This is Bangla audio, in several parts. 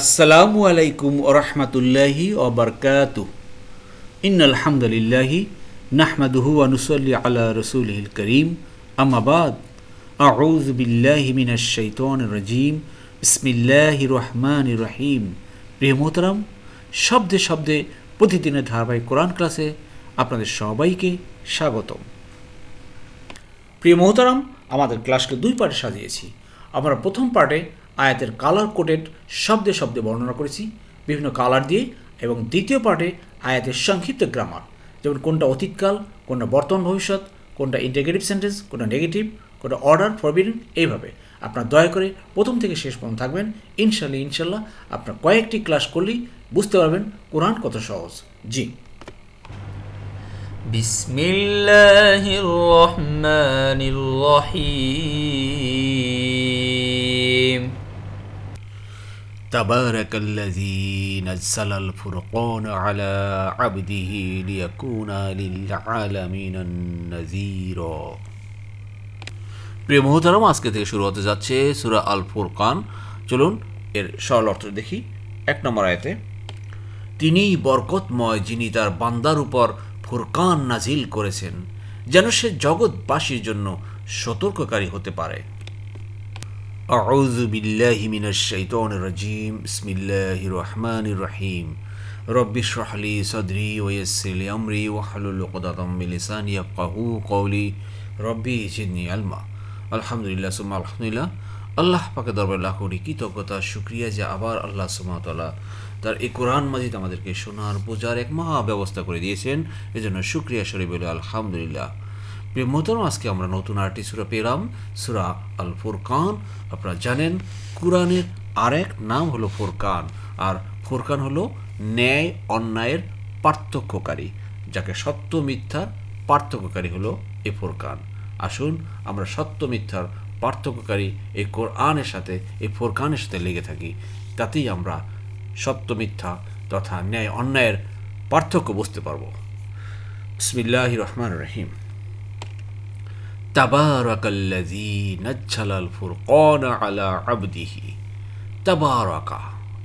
আসসালামু আলাইকুম ওরহমতুল্লাহি ওবরকাত ইন আলহামদুলিল্লাহি নাহমাদুহু আনুসল্লি আলা রসুলহিল করিম। আমাবাদ আউজ বিল্লাহি মিনাশ শাইতানির রাজিম। বিসমিল্লাহির রহমানির রহিম। প্রিয় মোহতারাম, শব্দে শব্দে প্রতিদিনের ধারাবাহিক কোরআন ক্লাসে আপনাদের সবাইকে স্বাগতম। প্রিয় মোহতারাম, আমাদের ক্লাসকে দুই পার্টে সাজিয়েছি। আমরা প্রথম পার্টে আয়াতের কালার কোটেড শব্দে শব্দে বর্ণনা করেছি, বিভিন্ন কালার দিয়ে এবং দ্বিতীয় পার্টে আয়াতের সংক্ষিপ্ত গ্রামার যেমন কোনটা অতীতকাল, কোনটা বর্তমান ভবিষ্যৎ, কোনটা ইন্টিগ্রেটিভ সেন্টেন্স কোনটা নেগেটিভ কোনটা অর্ডার ফরবিডেন এইভাবে। আপনার দয়া করে প্রথম থেকে শেষ পর্যন্ত থাকবেন। ইনশাল্লাহ ইনশাল্লাহ আপনার কয়েকটি ক্লাস করলেই বুঝতে পারবেন কোরআন কত সহজ। জি। বিসমিল্লাহির রহমানির রহিম। تبارك الذي نزل الفرقان على عبده ليكون للعالمين نذيرا প্রিয় মোহতারাম আজকে থেকে শুরু হতে যাচ্ছে সুরা আল ফুরকান চলুন এর সরল অর্থ দেখি এক নম্বর আয়তে তিনিই বরকতময় যিনি তার বান্দার উপর ফুরকান নাজিল করেছেন যেন সে জগৎবাসীর জন্য সতর্ককারী হতে পারে أعوذ بالله من الشيطان الرجيم بسم الله الرحمن الرحيم رب اشرح لي صدري ويسر لي أمري واحلل عقدة من لساني يفقهوا قولي ربي زدني علما আলহামদুলিল্লাহ সুম্মা আলহামদুলিল্লাহ আল্লাহ পাকে দরবার লাখ কোটি কৃতজ্ঞতা শুক্রিয়া যে আবার আল্লাহ সুমাতাল্লাহ তার এই কোরআন মাজিদ আমাদেরকে শোনার বোঝার এক মহা ব্যবস্থা করে দিয়েছেন এজন্য শুক্রিয়া শরীফ বলে আলহামদুলিল্লাহ প্রিয় আজকে আমরা নতুন আরটি সুরা পেলাম সুরা আল ফুরকান আপনারা জানেন, কোরআনের আরেক নাম হলো ফুরকান, আর ফুরকান হলো ন্যায় অন্যায়ের পার্থক্যকারী, যাকে সত্য মিথ্যার পার্থক্যকারী হলো এ ফুরকান। আসুন, আমরা সত্য মিথ্যার পার্থক্যকারী এই কোরআনের সাথে, এই ফোরকানের সাথে লেগে থাকি। তাতেই আমরা সত্য মিথ্যা তথা ন্যায় অন্যায়ের পার্থক্য বুঝতে পারব। বিসমিল্লাহ রহমান রহিম। তাবারাকাল্লাযী নাজ্জালাল ফুরকান আলা আবদিহি। তাবারাকা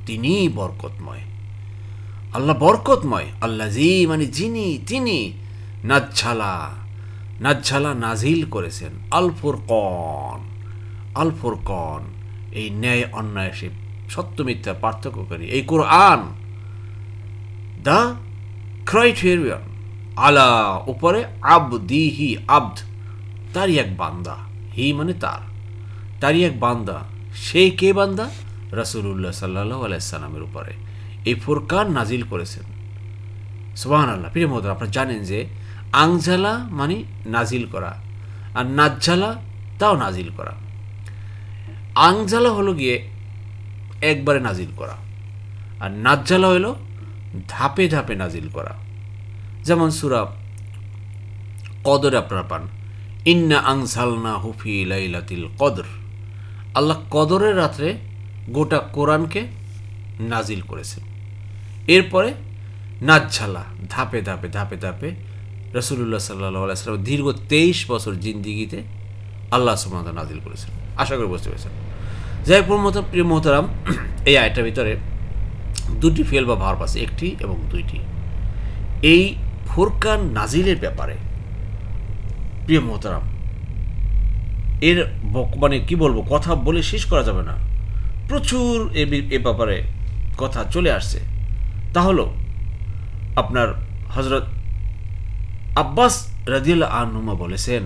তিনি বরকতময়। আল্লাহ বরকতময় আল্লাজি মানে যিনি, তিনি নাজ্জালা নাজ্জালা নাজিল করেছেন। আল ফুরকন আল ফুরকন, এই ন্যায় অন্যায় সে সত্য মিথ্যা পার্থক্যকারী। এই কোরআন, দ্য ক্রাইটেরিয়ন, আলা উপরে আবদিহি, আব্দ। তারই এক বান্দা, হি মানে তার। তারই এক বান্দা, সে কে বান্দা? রসুল্লাহ সাল্লাহ আলাইসাল্লামের উপরে। এই ফুরকান নাজিল করেছেন। সুবাহ আল্লাহ প্রিয় মতো আপনারা জানেন যে আংঝালা মানে নাজিল করা, আর নাজ্জালা তাও নাজিল করা। আংঝালা হলো গিয়ে একবারে নাজিল করা, আর নাজ্জালা হলো ধাপে ধাপে নাজিল করা। যেমন সুরা কদরে আপনারা পান ইন্না আংসালনা হুফি লাইলাতিল কদর। আল্লাহ কদরের রাত্রে গোটা কোরআনকে নাজিল করেছেন। এরপরে নাজ্জালা ধাপে ধাপে ধাপে ধাপে রসুল্লাহ সাল্লাহ দীর্ঘ তেইশ বছর জিন্দিগিতে আল্লাহ সুমত নাজিল করেছেন। আশা করি বুঝতে পেরেছেন। যাই মত প্রিয় মোহতারাম এই আয়টার ভিতরে দুটি ফেল বা ভার্ব আছে একটি এবং দুইটি। এই ফুরকান নাজিলের ব্যাপারে প্রিয় মোহতারাম, এর মানে কি বলব, কথা বলে শেষ করা যাবে না। প্রচুর এ ব্যাপারে কথা চলে আসছে। তা হলো, আপনার হজরত আব্বাস রাজিউল আনহুমা বলেছেন,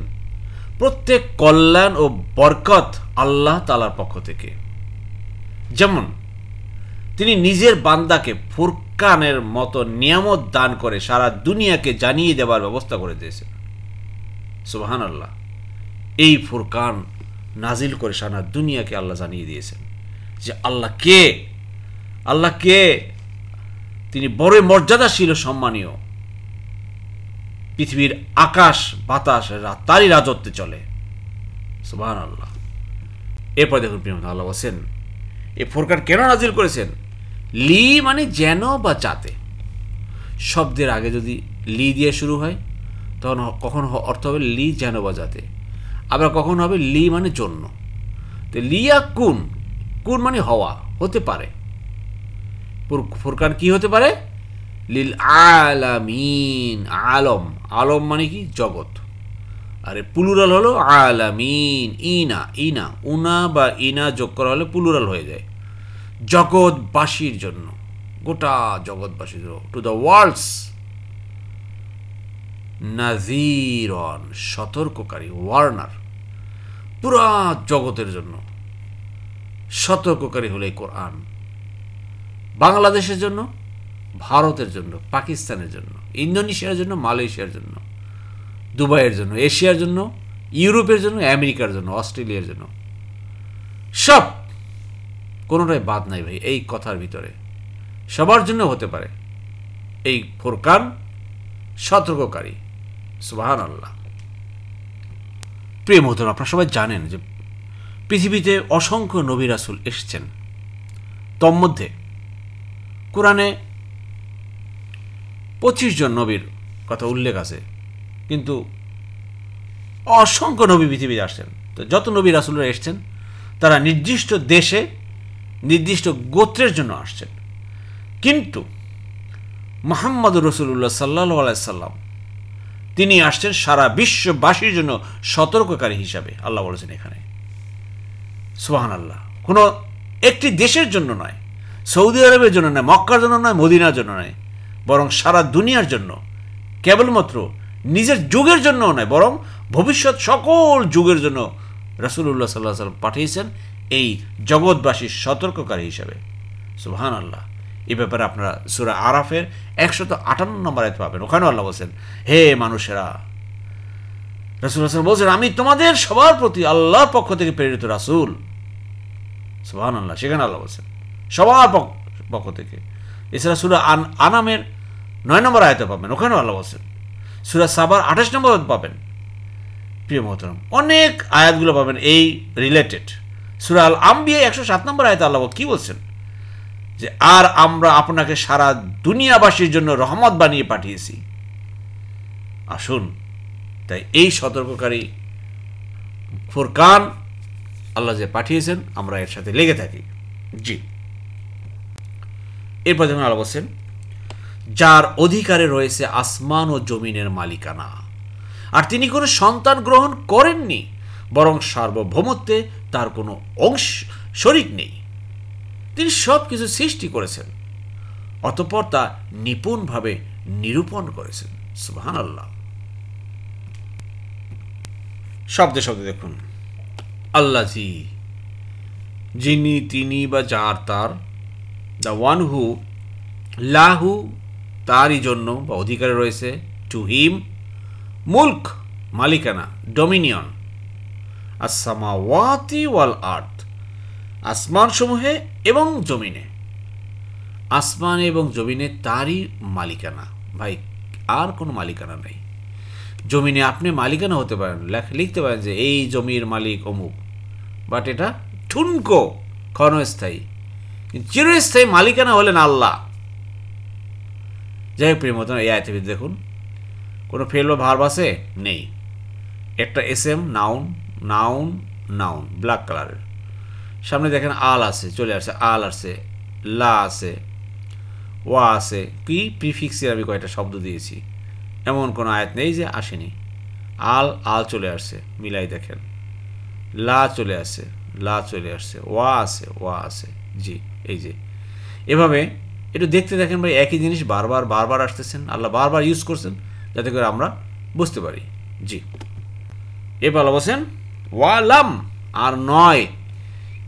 প্রত্যেক কল্যাণ ও বরকত আল্লাহ তালার পক্ষ থেকে। যেমন, তিনি নিজের বান্দাকে ফুরকানের মতো নিয়ামত দান করে সারা দুনিয়াকে জানিয়ে দেওয়ার ব্যবস্থা করে দিয়েছেন। সুবাহান আল্লাহ এই ফুরকান নাজিল করে সারা দুনিয়াকে আল্লাহ জানিয়ে দিয়েছেন যে আল্লাহ কে? আল্লাহ কে? তিনি বড় মর্যাদাশীল সম্মানীয়। পৃথিবীর আকাশ, বাতাস তারই রাজত্বে চলে। সুবাহ আল্লাহ এরপর দেখুন প্রিয় আল্লাহ বলছেন এই ফোরকান কেন নাজিল করেছেন? লি মানে যেন বা চাতে শব্দের আগে যদি লি দিয়ে শুরু হয় তখন কখন অর্থ হবে লি যেন বাজাতে। আবার কখন হবে লি মানে জন্য। তো লিয়া কুন কুন মানে হওয়া, হতে পারে। ফুর- ফুরকান কি হতে পারে? লিল আলামিন, আলম। আলম মানে কি? জগৎ। আরে পুলুরাল হলো আলামিন, ইনা ইনা। উনা বা ইনা যোগ করা হলে পুলুরাল হয়ে যায়। জগৎবাসীর জন্য। গোটা জগৎবাসীর টু দ্য ওয়ার্ল্ডস নাজিরন, সতর্ককারী ওয়ার্নার পুরা জগতের জন্য। সতর্ককারী হলো কোরআন। বাংলাদেশের জন্য, ভারতের জন্য, পাকিস্তানের জন্য, ইন্দোনেশিয়ার জন্য, মালয়েশিয়ার জন্য, দুবাইয়ের জন্য, এশিয়ার জন্য, ইউরোপের জন্য, আমেরিকার জন্য, অস্ট্রেলিয়ার জন্য। সব কোনোটাই বাদ নাই ভাই, এই কথার ভিতরে। সবার জন্য হতে পারে। এই ফোরকান সতর্ককারী। সুবাহান আল্লাহ প্রিয় মহতর আপনারা সবাই জানেন যে পৃথিবীতে অসংখ্য নবী রাসুল এসছেন। তন্মধ্যে কোরআনে পঁচিশ জন নবীর কথা উল্লেখ আছে, কিন্তু অসংখ্য নবী পৃথিবীতে আসছেন। তো যত নবী রাসুলরা এসছেন, তারা নির্দিষ্ট দেশে নির্দিষ্ট গোত্রের জন্য আসছেন। কিন্তু মোহাম্মদ রসুল্লাহ সাল্লাহ সাল্লাম তিনি আসছেন সারা বিশ্ববাসীর জন্য সতর্ককারী হিসাবে, আল্লাহ বলেছেন এখানে। সুবাহান আল্লাহ কোনো একটি দেশের জন্য নয়, সৌদি আরবের জন্য নয়, মক্কার জন্য নয়, মদিনার জন্য নয়, বরং সারা দুনিয়ার জন্য, কেবলমাত্র নিজের যুগের জন্যও নয়, বরং ভবিষ্যৎ সকল যুগের জন্য রসুল্লাহ সাল্লাহ সাল্লাম পাঠিয়েছেন এই জগৎবাসীর সতর্ককারী হিসাবে। সুবহান আল্লাহ এই ব্যাপারে আপনারা সুরা আরাফের একশত আটান্ন নম্বর আয়ত পাবেন। ওখানেও আল্লাহ বলছেন, হে মানুষেরা রসুল হাসান বলছেন, আমি তোমাদের সবার প্রতি আল্লাহর পক্ষ থেকে প্রেরিত রাসুল। সুবহান আল্লাহ সেখানে আল্লাহ বলছেন, সবার পক্ষ- থেকে। এছাড়া সুরা আন, আনামের নয় নম্বর আয়তে পাবেন, ওখানেও আল্লাহ বলছেন, সুরা সাবার আঠাশ নম্বর পাবেন। প্রিয় মোহতরম, অনেক আয়াতগুলো পাবেন এই রিলেটেড সুরা আল আম্বিয়া একশো সাত নম্বর আয়তে আল্লাহ কি বলছেন? যে আর আমরা আপনাকে সারা দুনিয়াবাসীর জন্য রহমত বানিয়ে পাঠিয়েছি। আসুন, তাই এই সতর্ককারী ফুরকান আল্লাহ যে পাঠিয়েছেন, আমরা এর সাথে লেগে থাকি। জি। এরপর যখন আল্লাহ বলছেন, যার অধিকারে রয়েছে আসমান ও জমিনের মালিকানা, আর তিনি কোনো সন্তান গ্রহণ করেননি, বরং সার্বভৌমত্বে তার কোনো অংশ, শরিক নেই। তিনি সব কিছু সৃষ্টি করেছেন। অতঃপর তা নিপুণভাবে নিরূপণ করেছেন। সুবহান আল্লাহ শব্দে শব্দে দেখুন। আল্লাহ জি যিনি তিনি বা যার তার দ্য ওয়ান হু লাহু তারই জন্য বা অধিকারে রয়েছে টু হিম মুল্ক মালিকানা ডমিনিয়ন আসামাওয়াতি ওয়াল আর্থ আসমানসমূহে এবং জমিনে। আসমান এবং জমিনে তারই মালিকানা। ভাই, আর কোনো মালিকানা নেই। জমিনে আপনি মালিকানা হতে পারেন, লেখ- লিখতে পারেন যে, এই জমির মালিক অমুক। বাট এটা ঠুনকো, ক্ষণস্থায়ী। চিরস্থায়ী মালিকানা হলেন আল্লাহ। যাই হোক, প্রিয় মতন এই আয়তে দেখুন। কোনো ফেল বা ভার্ব আছে? নেই। একটা S M noun noun noun black কালারের সামনে দেখেন আল আছে, চলে আসছে আল আসছে লা আছে, ওয়া আছে, কি প্রিফিক্সের আমি কয়েকটা শব্দ দিয়েছি। এমন কোনো আয়াত নেই যে আসেনি। আল আল চলে আসছে মিলাই দেখেন। লা চলে আসছে লা চলে আসছে ওয়া আছে ওয়া আছে, জি, এই যে। এভাবে একটু দেখতে দেখেন ভাই, একই জিনিস বারবার বারবার আসতেছেন, আল্লাহ বারবার ইউজ করছেন, যাতে করে আমরা বুঝতে পারি, জি। এবার বলছেন ওয়ালাম আর নয়।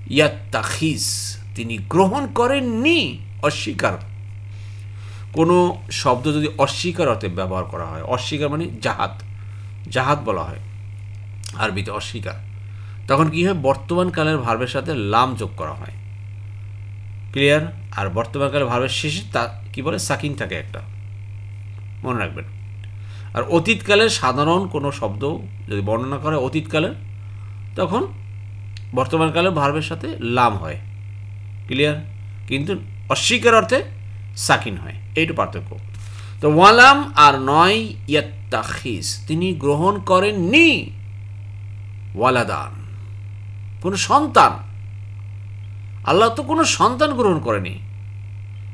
ইয়াত্তাখিস তিনি গ্রহণ করেননি অস্বীকার। কোনো শব্দ যদি অস্বীকার অর্থে ব্যবহার করা হয়, অস্বীকার মানে জাহাত জাহাত বলা হয়, আরবিতে অস্বীকার। তখন কি হয়? বর্তমান কালের ভার্বের সাথে লাম যোগ করা হয়। ক্লিয়ার? আর বর্তমান কালের ভার্বের শেষে তা, কি বলে? সাকিন থাকে একটা। মনে রাখবেন। আর অতীতকালের সাধারণ কোনো শব্দ যদি বর্ণনা করে অতীতকালের, তখন বর্তমানকালের ভার্বের সাথে লাম হয়। ক্লিয়ার কিন্তু অস্বীকার অর্থে সাকিন হয়। এইটা পার্থক্য। তো ওয়ালাম আর নয় ইয়াত্তাখিস, তিনি গ্রহণ করেননি। ওয়ালাদান। কোনো সন্তান। আল্লাহ তো কোনো সন্তান গ্রহণ করেনি।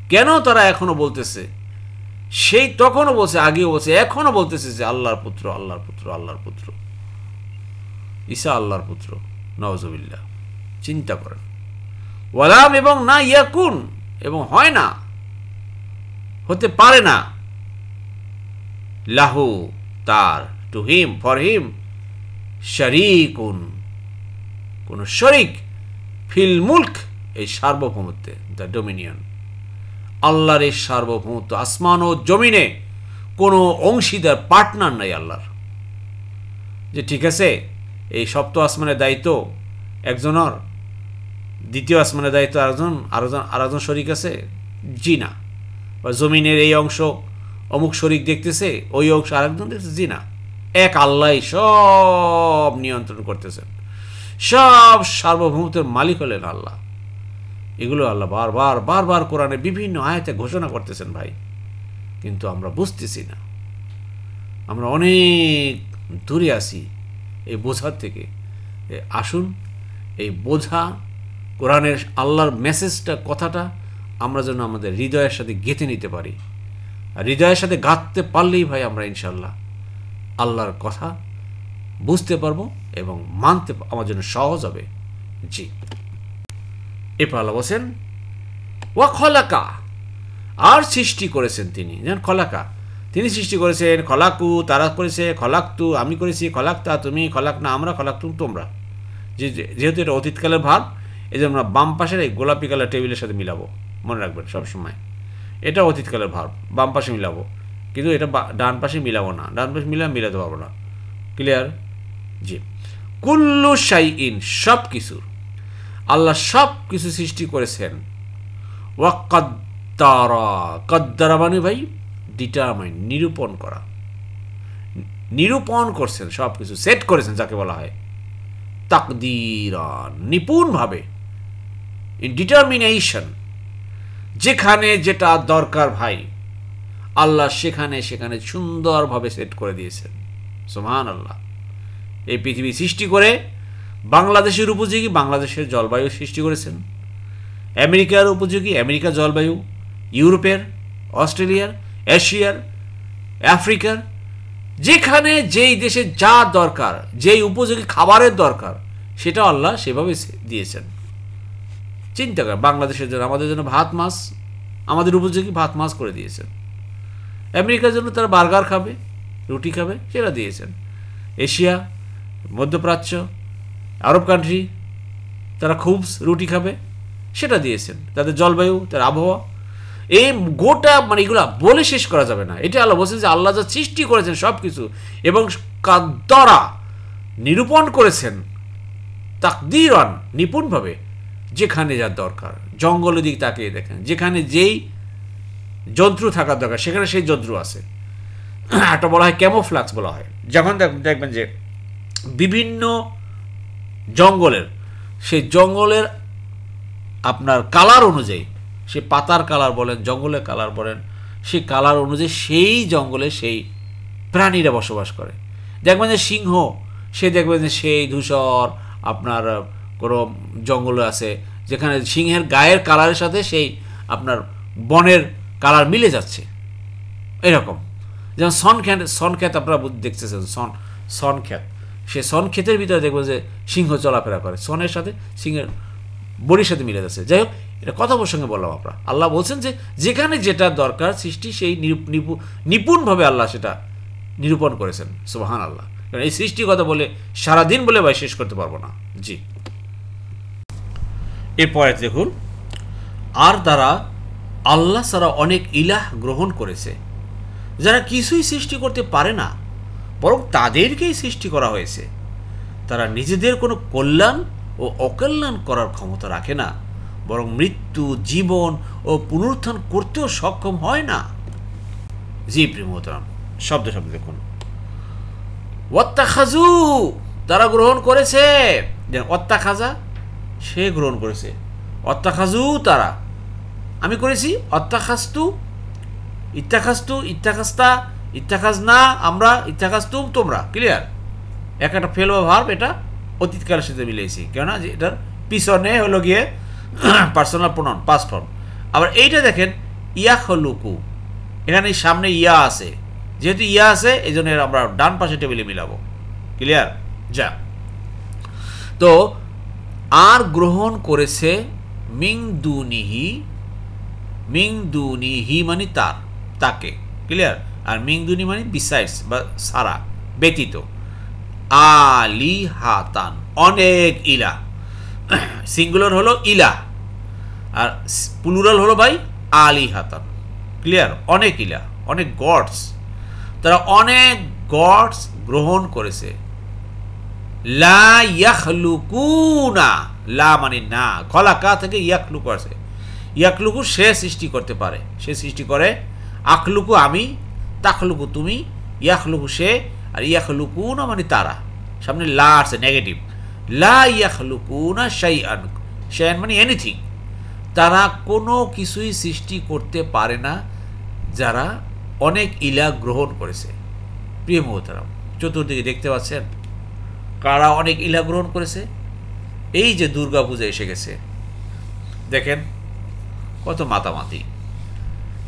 কেন তারা এখনও বলতেছে? সেই তখনও বলছে, আগেও বলছে এখনও বলতেছে যে আল্লাহর পুত্র আল্লাহর পুত্র আল্লাহর পুত্র। ঈসা আল্লাহর পুত্র। নওয়াজবিল্লা চিন্তা করেন। ওয়ালাম এবং না ইয়াকুন, এবং হয় না, হতে পারে না। লাহু, তার টু হিম ফর হিম শরিকুন, কোন শরিক ফিল মুল্ক, এই সার্বভৌমত্বে, দ্য ডোমিনিয়ন। আল্লাহর এই সার্বভৌমত্ব আসমান ও জমিনে কোনো অংশীদার পার্টনার নাই আল্লাহর। যে ঠিক আছে এই সপ্ত আসমানের দায়িত্ব একজনের, দ্বিতীয় আসমানের দায়িত্ব আরেকজন আরেকজন আরেকজন শরিক আছে জি না বা জমিনের এই অংশ অমুক শরিক দেখতেছে, ওই অংশ আরেকজন দেখতেছে জি না এক আল্লাহ সব নিয়ন্ত্রণ করতেছেন। সব সার্বভৌমত্বের মালিক হলেন আল্লাহ। এগুলো আল্লাহ বারবার বারবার কোরআনে বিভিন্ন আয়াতে ঘোষণা করতেছেন ভাই। কিন্তু আমরা বুঝতেছি না। আমরা অনেক দূরে আসি এই বোঝার থেকে আসুন, এই বোঝা কোরআনের আল্লাহর মেসেজটা কথাটা আমরা যেন আমাদের হৃদয়ের সাথে গেঁথে নিতে পারি। হৃদয়ের সাথে গাঁথতে পারলেই ভাই আমরা ইনশাল্লাহ আল্লাহর কথা বুঝতে পারব এবং মানতে আমার জন্য সহজ হবে। জি। এরপর আল্লাহ বলছেন ওয়া খলাকা। আর সৃষ্টি করেছেন তিনি। যেন খলাকা। তিনি সৃষ্টি করেছেন, খলাকু, তারা করেছে, খলাক্তু, আমি করেছি, খলাক্তা, তুমি খলাক না আমরা, খলাক্তু, তোমরা। যেহেতু এটা অতীতকালের ভাব এই যে আমরা বাম পাশের এই গোলাপি কালার টেবিলের সাথে মিলাবো। মনে রাখবেন সবসময়। এটা অতীতকালের ভাব, বাম পাশে মিলাবো। কিন্তু এটা ডান পাশে মিলাবো না। ডান পাশে মিলাম মিলাতে পারব না। ক্লিয়ার? জি। কুল্লু সাই ইন সব কিছুর আল্লাহ সব কিছু সৃষ্টি করেছেন। ওয়াকাদ্দারা কদ্দারা মানে ভাই ডিটারমাইন নিরূপণ করা। নিরূপণ করছেন সব কিছু সেট করেছেন যাকে বলা হয়। তাকদিরান, নিপুণভাবে ইন ডিটারমিনেশন যেখানে যেটা দরকার ভাই, আল্লাহ সেখানে সেখানে সুন্দরভাবে সেট করে দিয়েছেন। সোহান আল্লাহ এই পৃথিবী সৃষ্টি করে, বাংলাদেশের উপযোগী, বাংলাদেশের জলবায়ু সৃষ্টি করেছেন। আমেরিকার উপযোগী আমেরিকার জলবায়ু, ইউরোপের, অস্ট্রেলিয়ার এশিয়ার, আফ্রিকার, যেখানে যেই দেশে যা দরকার, যেই উপযোগী খাবারের দরকার, সেটা আল্লাহ সেভাবে দিয়েছেন। চিন্তা করেন, বাংলাদেশের জন্য, আমাদের জন্য ভাত মাছ, আমাদের উপযোগী ভাত মাছ করে দিয়েছেন। আমেরিকার জন্য তারা বার্গার খাবে, রুটি খাবে, সেটা দিয়েছেন। এশিয়া, মধ্যপ্রাচ্য, আরব কান্ট্রি তারা খুব রুটি খাবে, সেটা দিয়েছেন। তাদের জলবায়ু তার আবহাওয়া এই গোটা মানে এগুলা বলে শেষ করা যাবে না। এটা আল্লাহ বলছেন যে আল্লাহ যা সৃষ্টি করেছেন সব কিছু এবং দ্বারা নিরূপণ করেছেন তাকদিরন, নিপুণভাবে, যেখানে যার দরকার। জঙ্গলের দিক তাকিয়ে দেখেন, যেখানে যেই যন্ত্র থাকার দরকার, সেখানে সেই যন্ত্র আছে। একটা বলা হয় ক্যামোফ্লাক্স বলা হয়। যখন দেখবেন যে বিভিন্ন জঙ্গলের, সেই জঙ্গলের আপনার কালার অনুযায়ী সে পাতার কালার বলেন জঙ্গলের কালার বলেন সেই কালার অনুযায়ী সেই জঙ্গলে সেই প্রাণীরা বসবাস করে। দেখবেন যে সিংহ, সে দেখবেন যে সেই ধূসর আপনার কোনো জঙ্গলে আছে, যেখানে সিংহের গায়ের কালারের সাথে সেই আপনার বনের কালার মিলে যাচ্ছে। এরকম। যেমন সনখ্যাত সনখ্যাত আপনারা দেখতেছেন, সন, সনখ্যাত। সে সনক্ষেতের ভিতরে দেখবেন যে সিংহ চলাফেরা করে। সনের সাথে সিংহের বড়ির সাথে মিলে যাচ্ছে। যাই হোক এটা কথা প্রসঙ্গে বললাম আমরা। আল্লাহ বলছেন যে, যেখানে যেটা দরকার সৃষ্টি, সেই নিপুণভাবে আল্লাহ সেটা নিরূপণ করেছেন। সুবাহান আল্লাহ কারণ এই সৃষ্টির কথা বলে সারাদিন বলে ভাই শেষ করতে পারব না। জি। এরপরে দেখুন, আর তারা আল্লাহ ছাড়া অনেক ইলাহ গ্রহণ করেছে, যারা কিছুই সৃষ্টি করতে পারে না, বরং তাদেরকেই সৃষ্টি করা হয়েছে। তারা নিজেদের কোনো কল্যাণ ও অকল্যাণ করার ক্ষমতা রাখে না। বরং মৃত্যু, জীবন ও পুনরুত্থান করতেও সক্ষম হয় না। জি প্রিমতরাম শব্দ শব্দ দেখুন। খাজু তারা গ্রহণ করেছে। অত্তা খাজা সে গ্রহণ করেছে। খাজু তারা। আমি করেছি অত্যাখাস্তু ইত্যাখাস্তু ইত্যাখাস্তা ইত্যাখাজ না আমরা ইত্যাখাস্তু তোমরা। ক্লিয়ার? এক একটা ফেল বা ভার্ব এটা অতীতকালের সাথে মিলেছি কেননা যে এটার পিছনে হলো গিয়ে পার্সোনাল প্রোনাউন পাস ফর্ম আবার এইটা দেখেন ইয়া খলুকু এখানে সামনে ইয়া আছে। যেহেতু ইয়া আছে এই জন্য আমরা ডান পাশে টেবিলে মিলাবো। ক্লিয়ার যা। তো, আর গ্রহণ করেছে মিং দুনিহি মিং দুনিহি মানে তার, তাকে। ক্লিয়ার আর মিং দুনি মানে বিসাইডস বা সারা, ব্যতীত। আলি হাতান অনেক ইলা। সিঙ্গুলার হলো ইলা। আর প্লুরাল হলো ভাই আলি হাতান ক্লিয়ার অনেক ইলা, অনেক গডস তারা অনেক গডস গ্রহণ করেছে। লা লা মানে না, খলাকা থেকে ইয়াকলুকু আছে। ইয়াকলুকু সে সৃষ্টি করতে পারে। সে সৃষ্টি করে, আখলুকু আমি তাকলুকু তুমি, ইয়াখলুকু সে, আর ইয়াখলুকুনা মানে তারা। সামনে লা আছে নেগেটিভ লা ইয়াখলুকুনা শাইআন। শাইআন মানে এনিথিং তারা কোনো কিছুই সৃষ্টি করতে পারে না, যারা অনেক ইলা গ্রহণ করেছে। প্রিয় মোহতারাম, চতুর্দিকে দেখতে পাচ্ছেন? কারা অনেক ইলা গ্রহণ করেছে? এই যে দুর্গা পূজা এসে গেছে। দেখেন, কত মাতামাতি।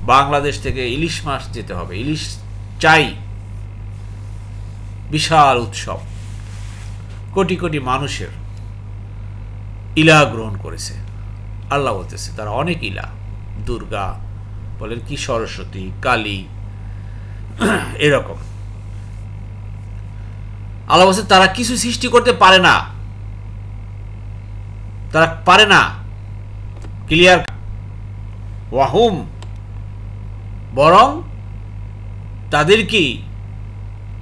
বাংলাদেশ থেকে ইলিশ মাছ যেতে হবে, ইলিশ চাই। বিশাল উৎসব। কোটি কোটি মানুষের ইলা গ্রহণ করেছে। আল্লাহ বলতেছে, তারা অনেক ইলা। দুর্গা, বলেন কি সরস্বতী, কালী, এরকম। আল্লাহ বলছে, তারা কিছু সৃষ্টি করতে পারে না। তারা পারে না। ক্লিয়ার ওয়াহুম। বরং তাদের কি?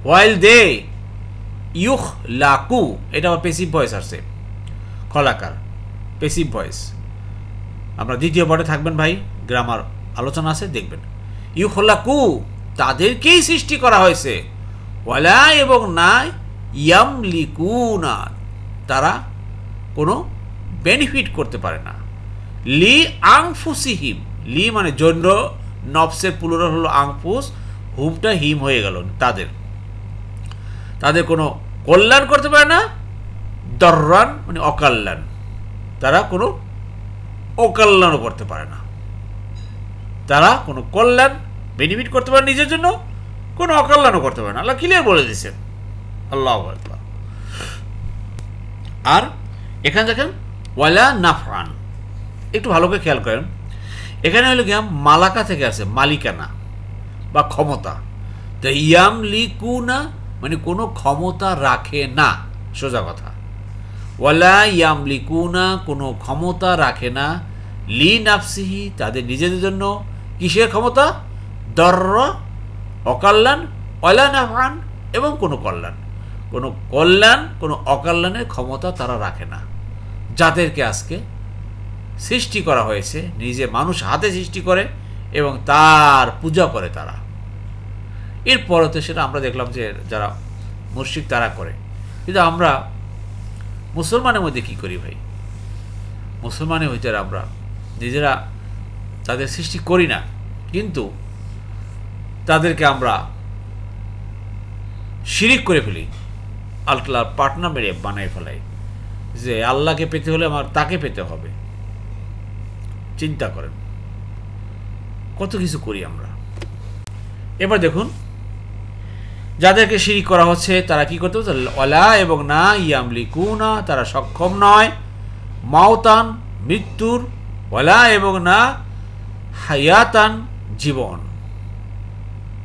ওয়াইল দে। ইউখ লাকু এটা আমার পেসিভ ভয়েস আসছে। খলাকার পেসিভ ভয়েস আমরা দ্বিতীয় পটে থাকবেন ভাই গ্রামার আলোচনা আছে, দেখবেন। ইউখ লাকু তাদেরকেই সৃষ্টি করা হয়েছে। ওয়ালা এবং না ইয়াম লিকু না তারা কোনো বেনিফিট করতে পারে না। লি আংফুসিহিম, লি মানে জন্য নফসের পুলর হলো আংফুস, হুমটা হিম হয়ে গেল তাদের। তাদের কোনো কল্যাণ করতে পারে না, দর্রান মানে অকল্যাণ। তারা কোনো অকল্যাণও করতে পারে না। তারা কোনো কল্যাণ বেনিফিট করতে পারে নিজের জন্য, কোনো অকল্যাণও করতে পারে না। আল্লাহ ক্লিয়ার বলে দিয়েছেন। আল্লাহ। আর এখানে দেখেন, ওয়ালা নাফান একটু ভালো করে খেয়াল করেন। এখানে হলো গিয়াম মালাকা থেকে আছে, মালিকানা বা ক্ষমতা। তো ইয়াম লিকুনা মানে কোনো ক্ষমতা রাখে না। সোজা কথা। ওয়ালা ইয়াম লিকুনা কোনো ক্ষমতা রাখে না। লি নাফসিহি, তাদের নিজেদের জন্য। কিসের ক্ষমতা? দর্র, অকল্যাণ ওয়ালা নাফান এবং কোনো কল্যাণ। কোনো কল্যাণ, কোনো অকল্যাণের ক্ষমতা তারা রাখে না। যাদেরকে আজকে সৃষ্টি করা হয়েছে, নিজে মানুষ হাতে সৃষ্টি করে এবং তার পূজা করে তারা। এরপরে তো সেটা আমরা দেখলাম যে যারা মুর্শিক তারা করে। কিন্তু আমরা মুসলমানের মধ্যে কি করি ভাই? মুসলমানের হইতে আমরা নিজেরা তাদের সৃষ্টি করি না। কিন্তু তাদেরকে আমরা শিরিক করে ফেলি। আল্লাহ পার্টনার মেরে বানাই ফেলাই। যে আল্লাহকে পেতে হলে আমার তাকে পেতে হবে। চিন্তা করেন। কত কিছু করি আমরা। এবার দেখুন যাদেরকে শিরিক করা হচ্ছে, তারা কি করতে হচ্ছে অলা এবং না ইয়ামলি কুনা তারা সক্ষম নয়। মাওতান মৃত্যুর অলা এবং না হায়াতান, জীবন।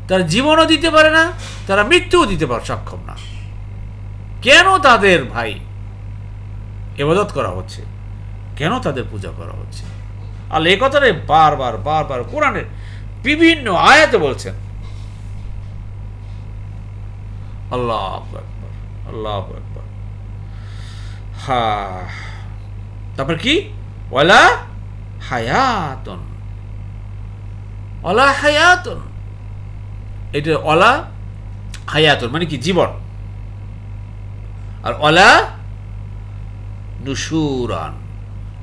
তারা জীবনও দিতে পারে না, তারা মৃত্যুও দিতে পারে, সক্ষম না। কেন তাদের ভাই এবাদত করা হচ্ছে? কেন তাদের পূজা করা হচ্ছে? আর এই কথাটাই বারবার বারবার কোরআনের বিভিন্ন আয়াতে বলছেন। আল্লাহ আকবর আল্লাহ আকবর। হা, তারপর কি? ওয়ালা হায়াতন অলা হায়াতন। এটা অলা হায়াতন মানে কি? জীবন। আর অলা নুসুরান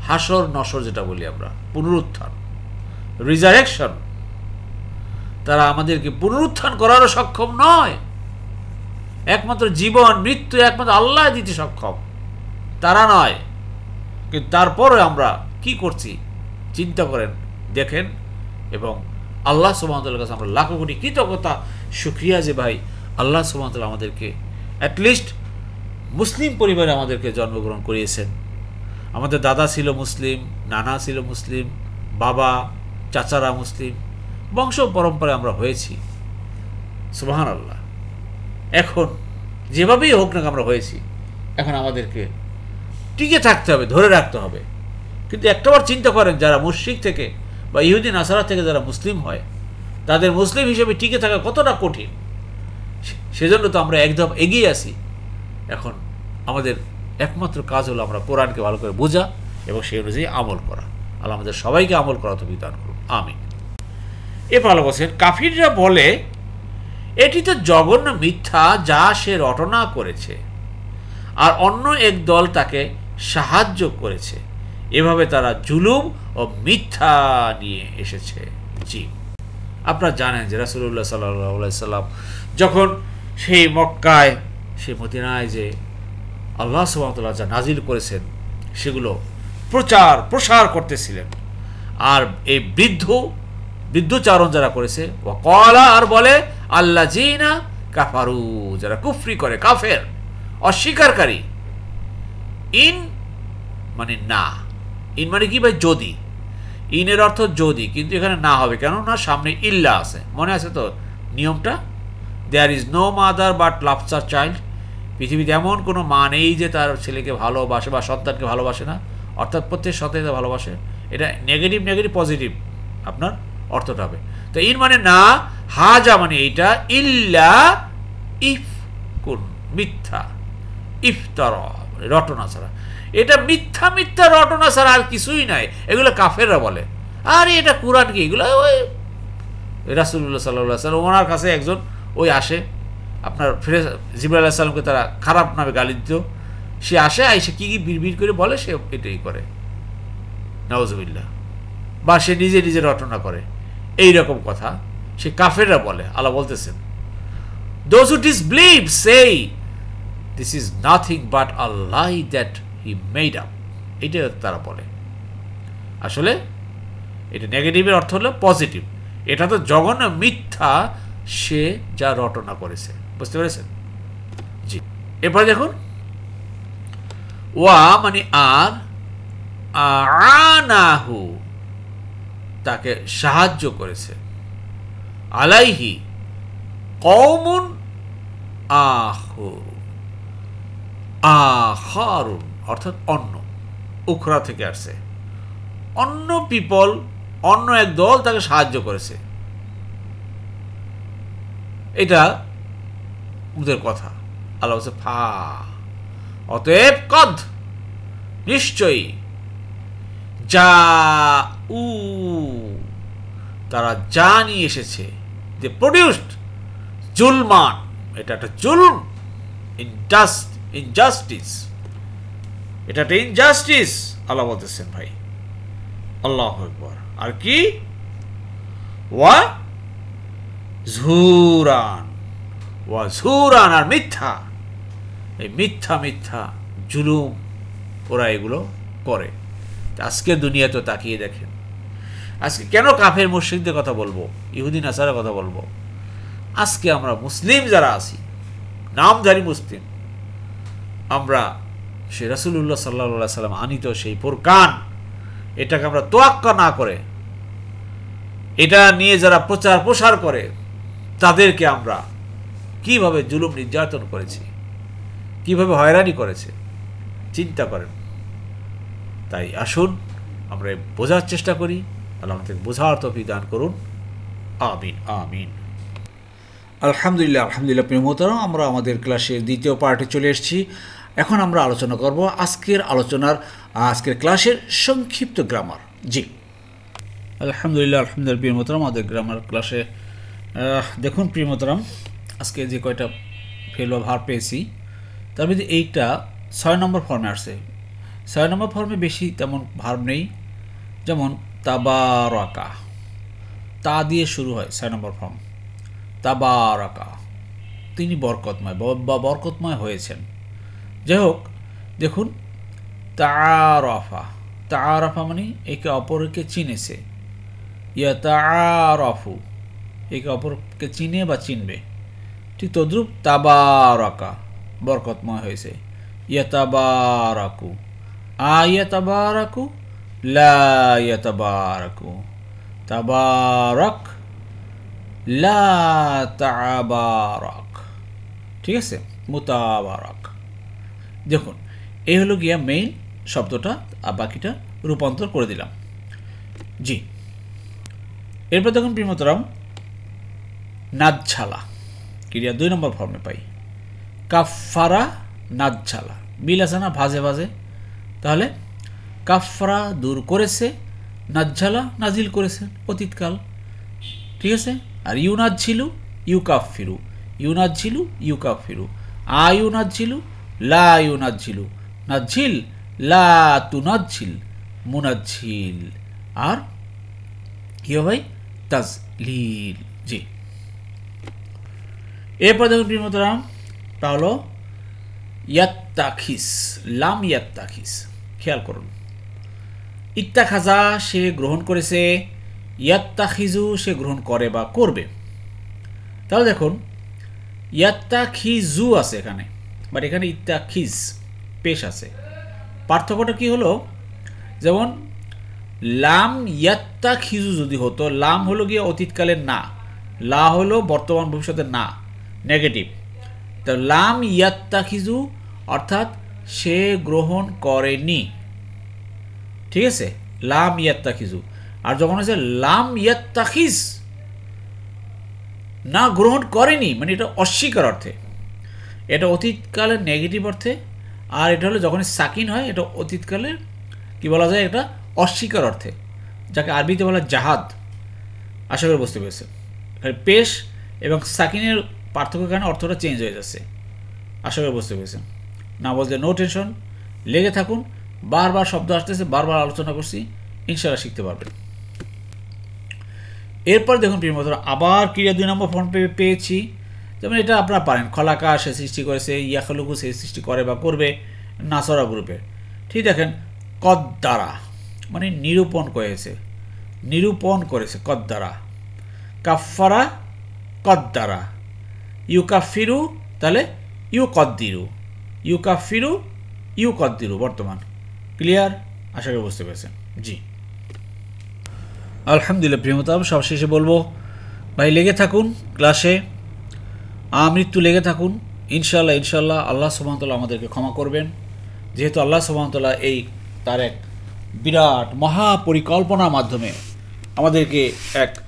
হাসর নসর যেটা বলি আমরা, পুনরুত্থান, রিজারেকশন। তারা আমাদেরকে পুনরুত্থান করারও সক্ষম নয়। একমাত্র জীবন, মৃত্যু একমাত্র আল্লাহ দিতে সক্ষম। তারা নয়। কিন্তু তারপরে আমরা কি করছি? চিন্তা করেন, দেখেন এবং আল্লাহ সুবাহতাল্লার কাছে আমরা লাখো কোটি কৃতজ্ঞতা সুক্রিয়া যে ভাই আল্লাহ সুবাহতাল্লাহ আমাদেরকে অ্যাটলিস্ট মুসলিম পরিবারে আমাদেরকে জন্মগ্রহণ করিয়েছেন। আমাদের দাদা ছিল মুসলিম, নানা ছিল মুসলিম, বাবা, চাচারা মুসলিম, বংশ পরম্পরায় আমরা হয়েছি। সুবাহান আল্লাহ এখন, যেভাবেই হোক না আমরা হয়েছি, এখন আমাদেরকে টিকে থাকতে হবে, ধরে রাখতে হবে। কিন্তু একটাবার চিন্তা করেন, যারা মুশ্রিক থেকে বা ইহুদিন আসারা থেকে যারা মুসলিম হয়, তাদের মুসলিম হিসেবে টিকে থাকা কতটা কঠিন? সেজন্য তো আমরা একদম এগিয়ে আসি এখন আমাদের একমাত্র কাজ হলো আমরা কোরআনকে ভালো করে বোঝা এবং সেই অনুযায়ী আমল করা। আল্লাহ আমাদের সবাইকে আমল করা তো বিধান করুন। আমি এ ভালো বলছেন কাফিররা বলে এটি তো জঘন্য মিথ্যা যা সে রটনা করেছে। আর অন্য এক দল তাকে সাহায্য করেছে। এভাবে তারা জুলুম ও মিথ্যা নিয়ে এসেছে। জি। আপনারা জানেন যে রাসুল্লাহ সাল্লাহ সাল্লাম যখন সেই মক্কায়, সেই মদিনায় যে আল্লাহ সুবাহতাল্লাহ যা নাজিল করেছেন, সেগুলো প্রচার, প্রসার করতেছিলেন। আর এই বৃদ্ধ, বৃদ্ধচারণ যারা করেছে ও কলা আর বলে আল্লাহ জিনা কাফারু, যারা কুফরি করে, কাফের, অস্বীকারী। ইন মানে না। ইন মানে কি ভাই? যদি। ইনের অর্থ যদি, কিন্তু এখানে না হবে। কেন না সামনে ইল্লা আছে। মনে আছে তো নিয়মটা? There is no mother but loves her child পৃথিবীতে এমন কোনো মা নেই যে তার ছেলেকে ভালোবাসে বা সন্তানকে ভালোবাসে না। অর্থাৎ প্রত্যেক সন্তানকে ভালোবাসে। এটা নেগেটিভ নেগেটিভ পজিটিভ আপনার অর্থটা হবে। তো ইন মানে না হাজা মানে এইটা, ইল্লা ইফ কোন মিথ্যা। ইফতার রটনা ছাড়া। এটা মিথ্যা মিথ্যা, রটনা ছাড়া আর কিছুই নাই। এগুলো কাফেররা বলে। আর এটা কোরআন কি? এগুলো ওই রাসুল্লাহ সাল্লাহ সাল্লাম ওনার কাছে একজন ওই আসে। আপনার ফিরে জিবুল আল্লাহ সাল্লামকে তারা খারাপ নামে গালি দিত। সে আসে আইসে কী কী বিড় করে বলে, সে এটাই করে। নওয়াজবিল্লা বা সে নিজে নিজে রটনা করে। এই রকম কথা। সে কাফেররা বলে, আল্লাহ বলতেছেন দোজ হু ডিস ডিসবিলিভ সেই this is nothing but a lie that he made up এটা তারা বলে। আসলে এটা নেগেটিভের অর্থ হলো পজিটিভ এটা তো জঘন্য মিথ্যা সে যা রটনা করেছে। বুঝতে পেরেছেন? জি। এরপরে দেখুন, ওয়া মানে আর আনাহু তাকে সাহায্য করেছে। আলাইহি কৌমুন আহরু আহারুন অর্থাৎ অন্য, উখরা থেকে আসছে। অন্য পিপল, অন্য এক দল তাকে সাহায্য করেছে। এটা ওদের কথা। আল্লাহ বলছে, ফা, অতএব কদ, নিশ্চয়ই যা উ, তারা যা নিয়ে এসেছে যে প্রডিউসড জুলমান এটা একটা জুলম ইনজাস্ট ইনজাস্টিস এটা একটা ইনজাস্টিস আল্লাহ বলতেছেন ভাই। আল্লাহ একবার আর কি? ওয়া ঝুরান। ওয়া ঝুরান আর মিথ্যা। এই মিথ্যা মিথ্যা, জুলুম, ওরা এগুলো করে। আজকে দুনিয়া তো তাকিয়ে দেখেন। আজকে কেন কাফের মুর্শিদদের কথা বলব? ইহুদিন আসারের কথা বলব? আজকে আমরা মুসলিম যারা আছি, নামধারী মুসলিম, আমরা সে রাসুল্লাহ সাল্লা সাল্লাম আনিত সেই পোরকান এটাকে আমরা তোয়াক্কা না করে, এটা নিয়ে যারা প্রচার প্রসার করে, তাদেরকে আমরা কীভাবে জুলুম নির্যাতন করেছি, কীভাবে হয়রানি করেছে, চিন্তা করেন। তাই আসুন, আমরা বোঝার চেষ্টা করি। আল্লাহ আমাদের বোঝার তফি দান করুন। আমিন আমিন। আলহামদুলিল্লাহ আলহামদুলিল্লাহ প্রিয় মোহতারাম আমরা আমাদের ক্লাসের দ্বিতীয় পার্টে চলে এসেছি। এখন আমরা আলোচনা করব আজকের আলোচনার আজকের ক্লাসের সংক্ষিপ্ত গ্রামার জি। আলহামদুলিল্লাহ আলহামদুলিল্লাহ প্রিয় মোহতারাম আমাদের গ্রামার ক্লাসে দেখুন প্রিয় মোহতারাম আজকে যে কয়টা ফেল বা ভার পেয়েছি তার মধ্যে এইটা ছয় নম্বর ফর্মে আসছে। ছয় নম্বর ফর্মে বেশি তেমন ভার্ব নেই। যেমন তাবারাকা। তা দিয়ে শুরু হয়, ছয় নম্বর ফর্ম। তাবারাকা। তিনি বরকতময়, বা বরকতময় হয়েছেন। যাই হোক, দেখুন তারফা তারফা মানে একে অপরকে চিনেছে। ইয়াতারফু একে অপরকে চিনে বা চিনবে। ঠিক তদ্রুপ তাবারাকা, বরকতময় হয়েছে। ইয়াতাবারাকু। আয়াতাবারাকু লা ইয়াতাবারাকু তাবারাক লা তাবারাক ঠিক আছে? মুতাবারাক। দেখুন, এই হলো গিয়া মেইন শব্দটা, আর বাকিটা রূপান্তর করে দিলাম। জি। এরপর দেখুন প্রিমতরাম নাজ্ঝালা ক্রিয়া দুই নম্বর ফর্মে পাই। কাফারা নাজ্ঝালা বিল আছে না? ভাজে ভাজে। তাহলে কাফারা দূর করেছে নাজ্ঝালা নাজিল করেছেন অতীতকাল। ঠিক আছে? আর ইউনাজ ছিল ইউকাফ ফিরু ইউনাজ ছিল ইউকাফ ফিরু আ ইউনাজ ছিল লা ইউনাজ ছিল নাজিল লা তুনাজ্জিল, মুনাজ্জিল। আর কি ভাই? তাজলিল। জি। এরপর দেখুন প্রিমতরাম তা হলো ইয়াত্তাখিস, লাম ইয়াত্তাখিস। খেয়াল করুন। ইত্তাখাজা সে গ্রহণ করেছে ইয়াত্তাখিজু সে গ্রহণ করে বা করবে। তাহলে দেখুন ইয়াত্তা খিজু আছে এখানে বাট এখানে ইত্তা খিজ পেশ আছে। পার্থক্যটা কি হলো? যেমন, লাম ইয়াত্তা খিজু যদি হতো, লাম হলো গিয়ে অতীতকালের না, লা হলো বর্তমান ভবিষ্যতের না, নেগেটিভ। তো লাম ইয়াত্তা খিজু অর্থাৎ সে গ্রহণ করেনি। ঠিক আছে? লাম ইয়াত্তা খিজু আর যখন হচ্ছে লাম ইয়াত্তা খিজ না গ্রহণ করেনি মানে এটা অস্বীকার অর্থে। এটা অতীতকালের নেগেটিভ অর্থে, আর এটা হলো যখন সাকিন হয়, এটা অতীতকালের, কি বলা যায় এটা অস্বীকার অর্থে, যাকে আরবিতে বলা জাহাদ। আশা করি বুঝতে পেরেছে পেশ এবং সাকিনের পার্থক্য কারণে অর্থটা চেঞ্জ হয়ে যাচ্ছে। আশা করি বুঝতে পেরেছেন। না বলতে নো টেনশন লেগে থাকুন। বারবার শব্দ আসতেছে, বারবার আলোচনা করছি ইনশাল্লাহ শিখতে পারবেন। এরপর দেখুন প্রিয় আবার ক্রিয়া দুই নম্বর ফর্ম পেয়েছি। যেমন এটা আপনারা পারেন, খলাকা সে সৃষ্টি করেছে, ইয়াখলুকু সে সৃষ্টি করে বা করবে, নাসরা গ্রুপের। ঠিক দেখেন, কদ্দারা মানে নিরূপণ করেছে নিরূপণ করেছে, কদ্দারা। কাফারা কদ্দারা। ইউ কাফিরু তাহলে ইউ কদ্দিরু ইউ কাফিরু ইউ কদ্দিরু বর্তমান। ক্লিয়ার? আশা করি বুঝতে পেরেছেন। জি। আলহামদুলিল্লাহ প্রিয়মতাম সবশেষে বলব, ভাই, লেগে থাকুন ক্লাসে। আমৃত্যু লেগে থাকুন। ইনশাল্লাহ ইনশাল্লাহ আল্লাহ সুবাহতাল্লাহ আমাদেরকে ক্ষমা করবেন। যেহেতু আল্লাহ সুবাহতাল্লাহ এই তার এক বিরাট মহাপরিকল্পনার মাধ্যমে আমাদেরকে এক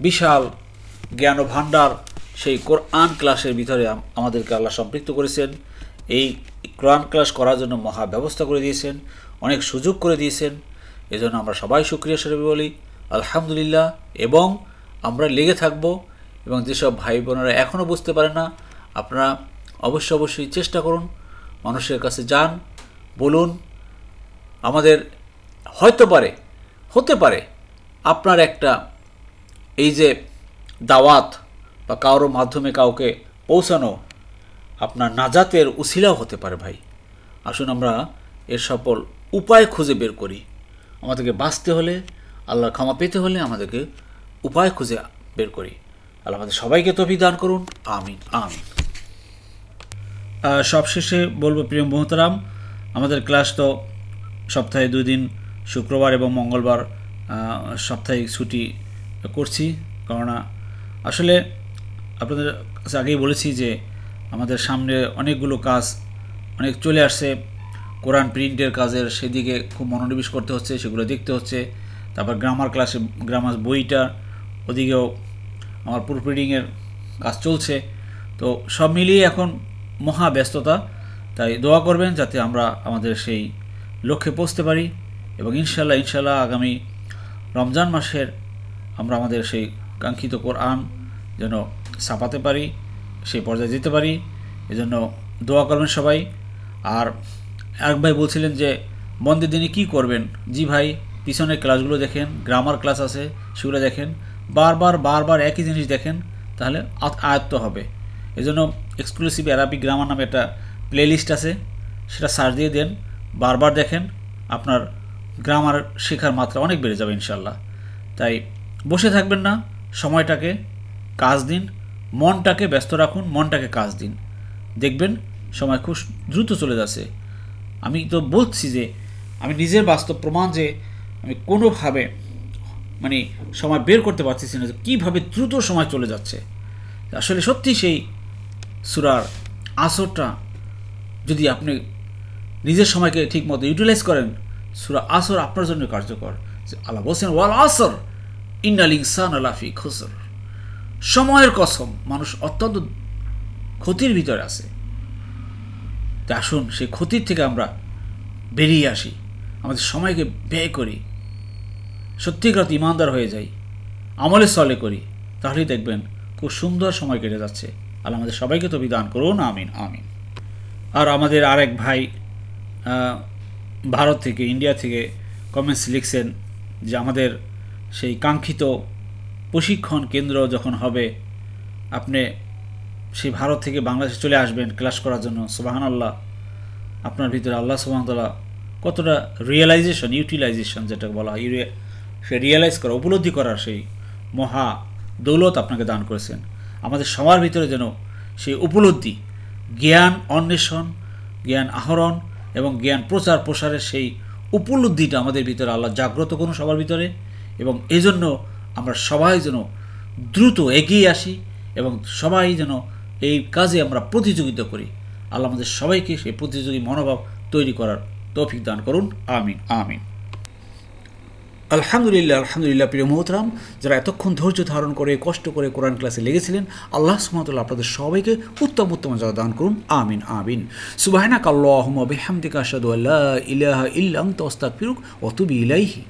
বিশাল জ্ঞান ভাণ্ডার সেই কোরআন ক্লাসের ভিতরে আমাদেরকে আল্লাহ সম্পৃক্ত করেছেন। এই কোরআন ক্লাস করার জন্য মহা ব্যবস্থা করে দিয়েছেন, অনেক সুযোগ করে দিয়েছেন। এজন্য আমরা সবাই সুক্রিয়া স্বরূপে বলি, আলহামদুলিল্লাহ, এবং আমরা লেগে থাকব এবং যেসব ভাই বোনেরা এখনও বুঝতে পারে না, আপনারা অবশ্যই অবশ্যই চেষ্টা করুন, মানুষের কাছে যান, বলুন, আমাদের হয়তো পারে, হতে পারে, আপনার একটা এই যে দাওয়াত বা কারোর মাধ্যমে কাউকে পৌঁছানো আপনার নাজাতের উশিলাও হতে পারে ভাই। আসুন আমরা এর সফল উপায় খুঁজে বের করি। আমাদেরকে বাঁচতে হলে, আল্লাহর ক্ষমা পেতে হলে আমাদেরকে উপায় খুঁজে বের করি। আল্লাহ আমাদের সবাইকে তফি দান করুন। আমিন আমিন। সবশেষে বলব, প্রিয় মোহতারাম, আমাদের ক্লাস তো সপ্তাহে দুই দিন, শুক্রবার এবং মঙ্গলবার সাপ্তাহিক ছুটি করছি। কেননা আসলে আপনাদের কাছে আগেই বলেছি যে আমাদের সামনে অনেকগুলো কাজ, অনেক চলে আসছে। কোরআন প্রিন্টের কাজের সেদিকে খুব মনোনিবেশ করতে হচ্ছে, সেগুলো দেখতে হচ্ছে। তারপর গ্রামার ক্লাসে, গ্রামার বইটা, ওদিকেও আমার প্রুফ রিডিংয়ের কাজ চলছে। তো সব মিলিয়ে এখন মহা ব্যস্ততা। তাই দোয়া করবেন যাতে আমরা আমাদের সেই লক্ষ্যে পৌঁছতে পারি এবং ইনশাল্লাহ ইনশাল্লাহ আগামী রমজান মাসের আমরা আমাদের সেই কাঙ্ক্ষিত কোরআন যেন ছাপাতে পারি। সেই পর্যায়ে যেতে পারি। এজন্য দোয়া করবেন সবাই। আর এক ভাই বলছিলেন যে বন্ধের দিনে কী করবেন? জি ভাই, পিছনের ক্লাসগুলো দেখেন গ্রামার ক্লাস আছে, সেগুলো দেখেন। বারবার বারবার একই জিনিস দেখেন, তাহলে আয়ত্ত হবে। এজন্য এক্সক্লুসিভ অ্যারাবিক গ্রামার নামে একটা প্লেলিস্ট আছে, সেটা সার্চ দিয়ে দেন। বারবার দেখেন, আপনার গ্রামার শেখার মাত্রা অনেক বেড়ে যাবে ইনশাল্লাহ তাই বসে থাকবেন না, সময়টাকে, কাজ দিন মনটাকে ব্যস্ত রাখুন, মনটাকে কাজ দিন। দেখবেন সময় খুব দ্রুত চলে যাচ্ছে। আমি তো বলছি যে, আমি নিজের বাস্তব প্রমাণ যে, আমি কোনোভাবে মানে সময় বের করতে পারতেছি না কীভাবে দ্রুত সময় চলে যাচ্ছে। আসলে সত্যি সেই সুরার আসরটা যদি আপনি নিজের সময়কে ঠিক মতো ইউটিলাইজ করেন, সুরা আসর আপনার জন্য কার্যকর। আল্লাহ বলছেন, ওয়াল আসর ইন্নাল ইনসান আলাফি খুসর। সময়ের কসম, মানুষ অত্যন্ত ক্ষতির ভিতরে আছে। তা আসুন, সেই ক্ষতির থেকে আমরা বেরিয়ে আসি, আমাদের সময়কে ব্যয় করি সত্যিকার ইমানদার হয়ে যাই, আমলে সলে করি, তাহলেই দেখবেন খুব সুন্দর সময় কেটে যাচ্ছে। আল্লাহ আমাদের সবাইকে তো বিধান করুন, আমিন আমিন। আর আমাদের আরেক ভাই ভারত থেকে, ইন্ডিয়া থেকে কমেন্টস লিখছেন যে আমাদের সেই কাঙ্ক্ষিত প্রশিক্ষণ কেন্দ্র যখন হবে, আপনি সেই ভারত থেকে বাংলাদেশে চলে আসবেন ক্লাস করার জন্য। সুবাহান আল্লাহ আপনার ভিতরে আল্লাহ সুবাহতাল্লাহ কতটা রিয়েলাইজেশন ইউটিলাইজেশন যেটা বলা হয় সে রিয়েলাইজ করা, উপলব্ধি করার সেই মহা দৌলত আপনাকে দান করেছেন। আমাদের সবার ভিতরে যেন সেই উপলব্ধি, জ্ঞান অন্বেষণ, জ্ঞান আহরণ এবং জ্ঞান প্রচার প্রসারের সেই উপলব্ধিটা আমাদের ভিতরে আল্লাহ জাগ্রত করুন সবার ভিতরে এবং এজন্য আমরা সবাই যেন দ্রুত এগিয়ে আসি এবং সবাই যেন এই কাজে আমরা প্রতিযোগিতা করি। আল্লাহ আমাদের সবাইকে সেই প্রতিযোগী মনোভাব তৈরি করার তৌফিক দান করুন। আমিন। আমিন। আলহামদুলিল্লাহ আলহামদুলিল্লাহ, প্রিয় মোহতরাম, যারা এতক্ষণ ধৈর্য ধারণ করে, কষ্ট করে কোরআন ক্লাসে লেগেছিলেন, আল্লাহ সুমতুল্লাহ আপনাদের সবাইকে উত্তম উত্তম যা দান করুন। আমিন আমিন। সুবাহনাক আল্লাহ বেহামদিকা আসাদু আল্লাহ ইলাহা ইল্লাং তস্তাক ফিরুক অতুবি ইলাইহি।